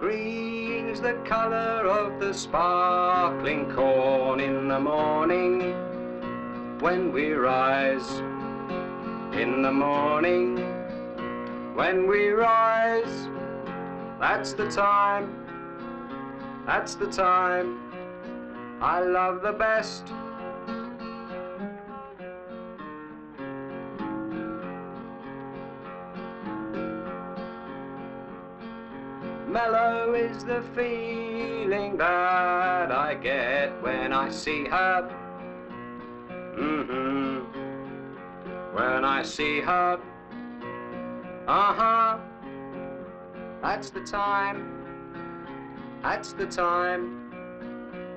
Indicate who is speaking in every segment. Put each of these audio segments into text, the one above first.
Speaker 1: Green's the color of the sparkling corn in the morning when we rise. In the morning when we rise. That's the time. That's the time I love the best. Mellow is the feeling that I get when I see her. Mm-hmm. When I see her. Uh-huh. That's the time. That's the time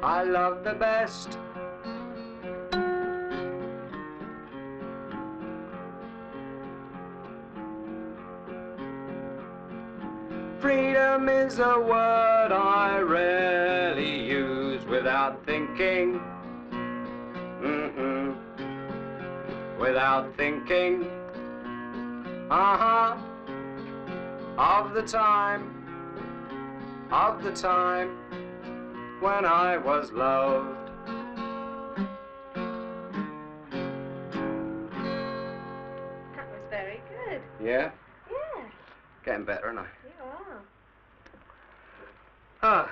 Speaker 1: I love the best. Freedom is a word I rarely use without thinking. Mm-hmm. Without thinking. Uh-huh. Of the time. Of the time when I was loved.
Speaker 2: That was very good.
Speaker 1: Yeah?
Speaker 2: Yeah,
Speaker 1: Getting better, and I. Ah,